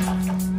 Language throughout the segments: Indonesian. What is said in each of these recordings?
う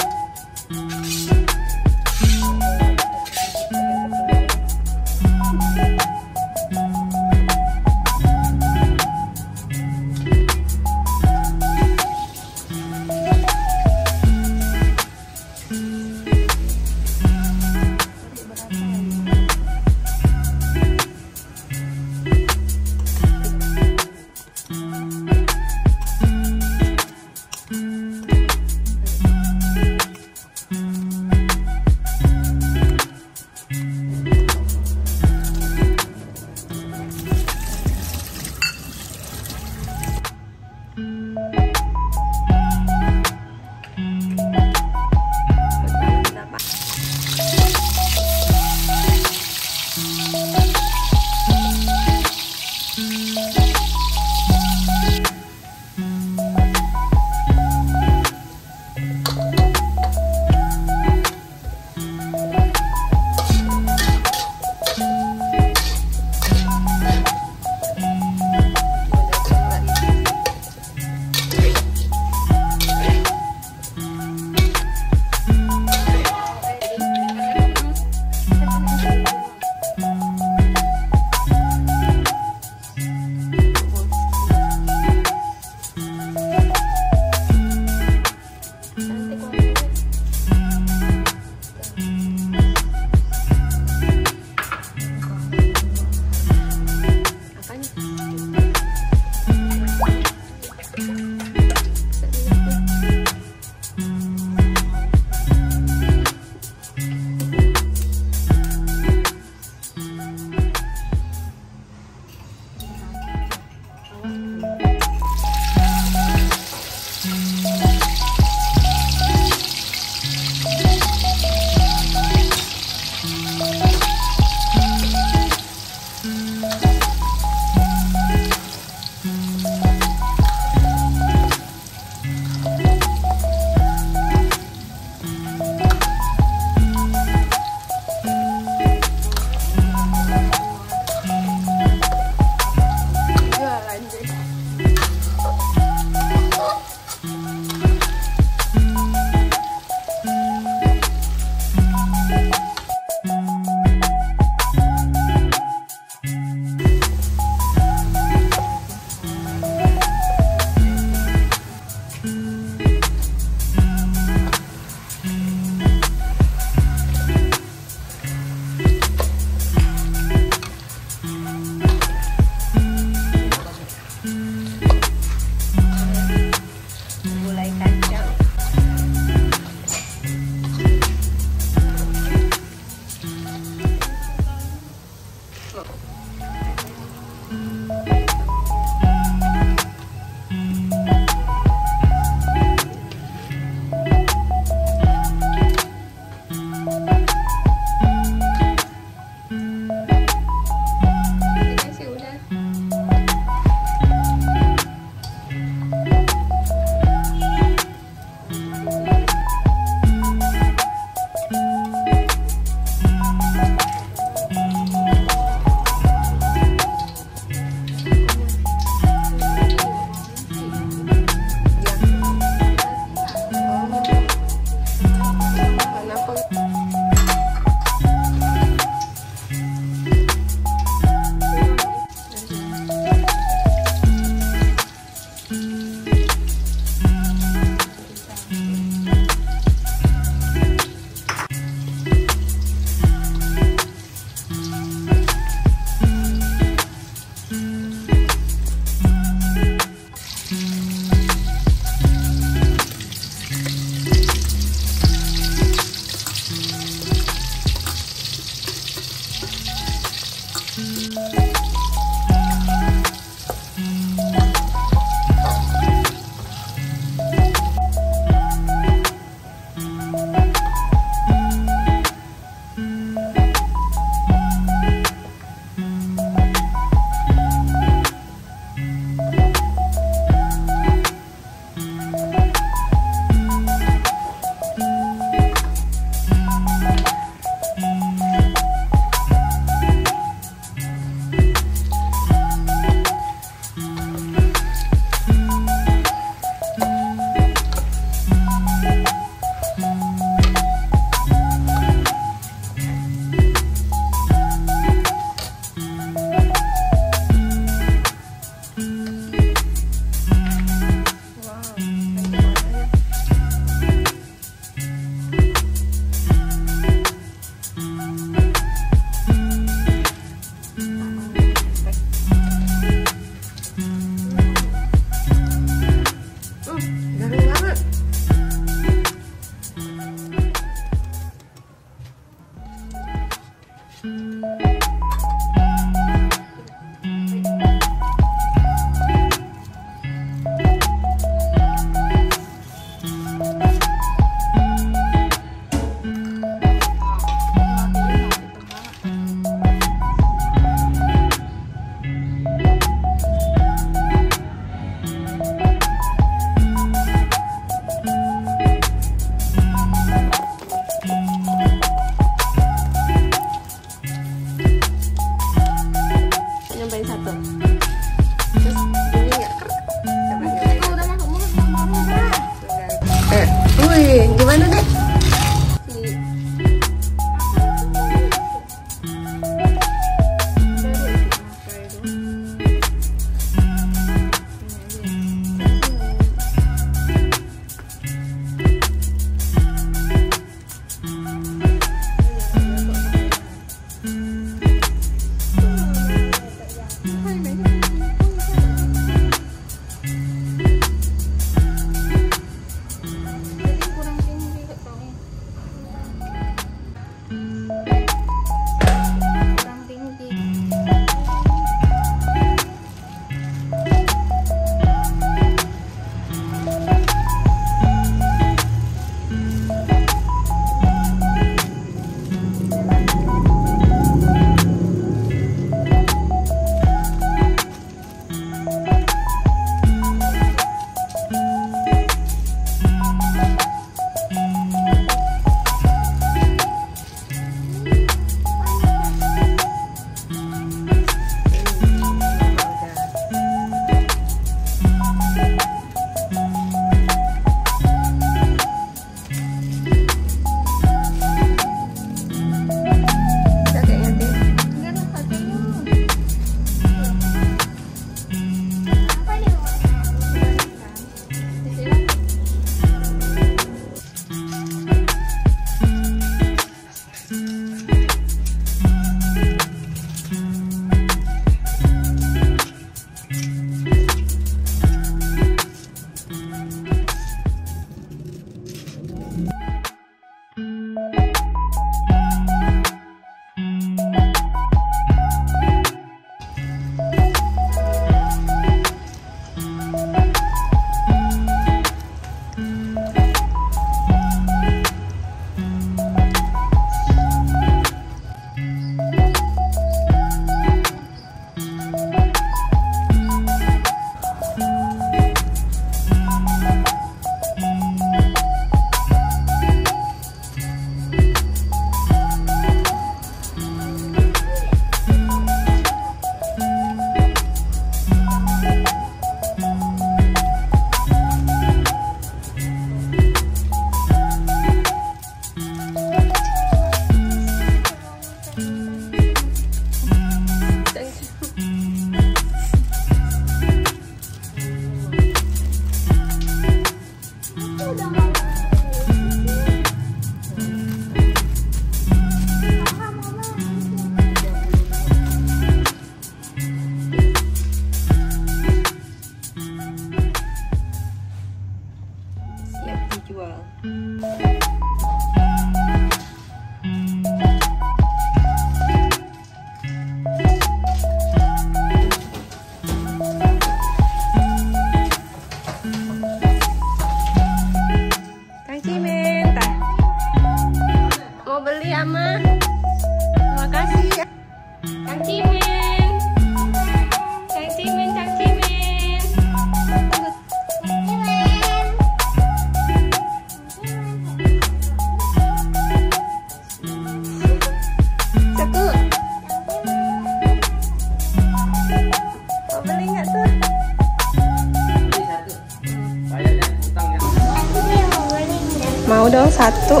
dong satu.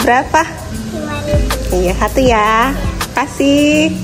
Berapa? Iya satu ya. Kasih.